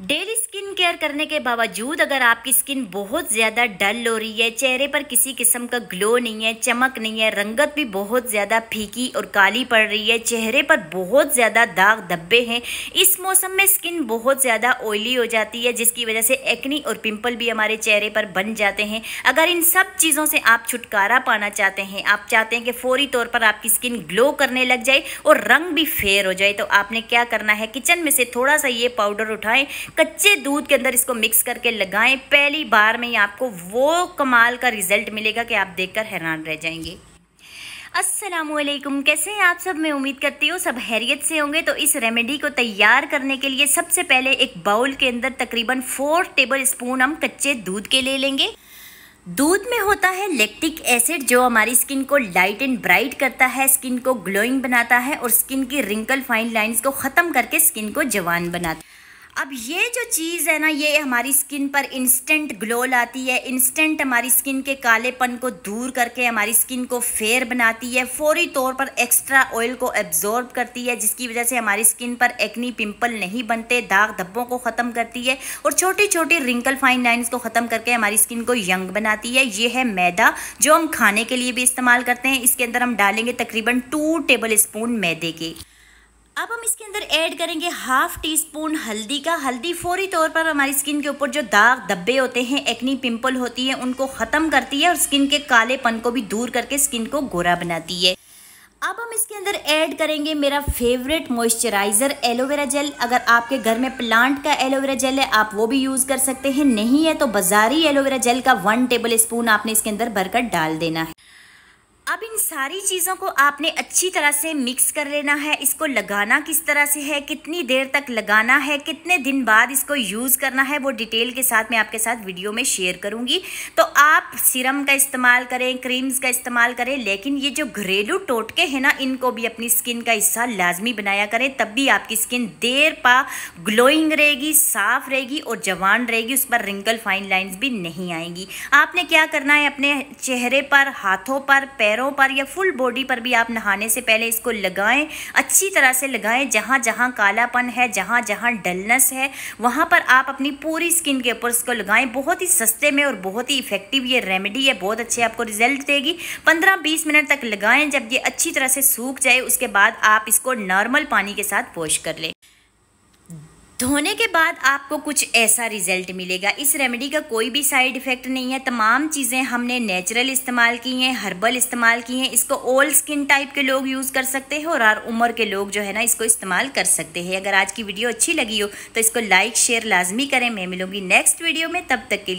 Daily skin care करने के बावजूद अगर आपकी स्किन बहुत ज़्यादा डल हो रही है, चेहरे पर किसी किस्म का ग्लो नहीं है, चमक नहीं है, रंगत भी बहुत ज़्यादा फीकी और काली पड़ रही है, चेहरे पर बहुत ज़्यादा दाग धब्बे हैं, इस मौसम में स्किन बहुत ज़्यादा ऑयली हो जाती है, जिसकी वजह से एक्नी और पिंपल भी हमारे चेहरे पर बन जाते हैं। अगर इन सब चीज़ों से आप छुटकारा पाना चाहते हैं, आप चाहते हैं कि फौरी तौर पर आपकी स्किन ग्लो करने लग जाए और रंग भी फेयर हो जाए तो आपने क्या करना है, किचन में से थोड़ा सा ये पाउडर उठाएँ कच्चे दूध के अंदर इसको मिक्स करके लगाएँ। पहली बार में ही आपको वो कमाल का रिज़ल्ट मिलेगा कि आप देखकर हैरान रह जाएँगे। असलकुम कैसे हैं आप सब? मैं उम्मीद करती हूँ सब हैरियत से होंगे। तो इस रेमेडी को तैयार करने के लिए सबसे पहले एक बाउल के अंदर तकरीबन फोर टेबल स्पून हम कच्चे दूध के ले लेंगे। दूध में होता है लेक्टिक एसिड जो हमारी स्किन को लाइट एंड ब्राइट करता है स्किन को ग्लोइंग बनाता है और स्किन की रिंकल फाइन लाइंस को ख़त्म करके स्किन को जवान बनाता है। अब ये जो चीज़ है ना, ये हमारी स्किन पर इंस्टेंट ग्लो लाती है इंस्टेंट हमारी स्किन के कालेपन को दूर करके हमारी स्किन को फेयर बनाती है, फौरी तौर पर एक्स्ट्रा ऑयल को एब्जॉर्ब करती है, जिसकी वजह से हमारी स्किन पर एक्नी पिंपल नहीं बनते, दाग धब्बों को ख़त्म करती है और छोटी छोटी रिंकल फाइन लाइन्स को ख़त्म करके हमारी स्किन को यंग बनाती है। ये है मैदा, जो हम खाने के लिए भी इस्तेमाल करते हैं। इसके अंदर हम डालेंगे तकरीबन टू टेबल स्पून मैदे के। अब हम इसके अंदर ऐड करेंगे हाफ़ टी स्पून हल्दी का। हल्दी फौरी तौर पर हमारी स्किन के ऊपर जो दाग, धब्बे होते हैं एक्नी पिंपल होती है, उनको ख़त्म करती है और स्किन के कालेपन को भी दूर करके स्किन को गोरा बनाती है। अब हम इसके अंदर ऐड करेंगे मेरा फेवरेट मॉइस्चराइज़र एलोवेरा जेल अगर आपके घर में प्लांट का एलोवेरा जेल है, आप वो भी यूज़ कर सकते हैं। नहीं है तो बाजारी एलोवेरा जेल का वन टेबल स्पून आपने इसके अंदर भरकर डाल देना है। अब इन सारी चीज़ों को आपने अच्छी तरह से मिक्स कर लेना है। इसको लगाना किस तरह से है? कितनी देर तक लगाना है? कितने दिन बाद इसको यूज़ करना है? वो डिटेल के साथ मैं आपके साथ वीडियो में शेयर करूँगी। तो आप सीरम का इस्तेमाल करें क्रीम्स का इस्तेमाल करें, लेकिन ये जो घरेलू टोटके हैं ना, इनको भी अपनी स्किन का हिस्सा लाजमी बनाया करें। तब भी आपकी स्किन देर पा ग्लोइंग रहेगी, साफ़ रहेगी और जवान रहेगी। उस पर रिंकल फाइन लाइन्स भी नहीं आएँगी। आपने क्या करना है? अपने चेहरे पर, हाथों पर, पैर पैरों पर या फुल बॉडी पर भी आप नहाने से पहले इसको लगाएँ। अच्छी तरह से लगाएँ, जहाँ जहाँ कालापन है, जहाँ जहाँ डलनेस है, वहाँ पर आप अपनी पूरी स्किन के ऊपर इसको लगाएँ। बहुत ही सस्ते में और बहुत ही इफ़ेक्टिव ये रेमेडी है, बहुत अच्छे आपको रिज़ल्ट देगी। पंद्रह बीस मिनट तक लगाएँ, जब ये अच्छी तरह से सूख जाए, उसके बाद आप इसको नॉर्मल पानी के साथ वॉश कर लें। धोने के बाद आपको कुछ ऐसा रिज़ल्ट मिलेगा। इस रेमेडी का कोई भी साइड इफ़ेक्ट नहीं है। तमाम चीज़ें हमने नेचुरल इस्तेमाल की हैं हर्बल इस्तेमाल की हैं। इसको ओल्ड स्किन टाइप के लोग यूज़ कर सकते हैं और हर उम्र के लोग जो है ना इसको इस्तेमाल कर सकते हैं। अगर आज की वीडियो अच्छी लगी हो तो इसको लाइक शेयर लाजमी करें। मैं मिलूँगी नेक्स्ट वीडियो में। तब तक के लिए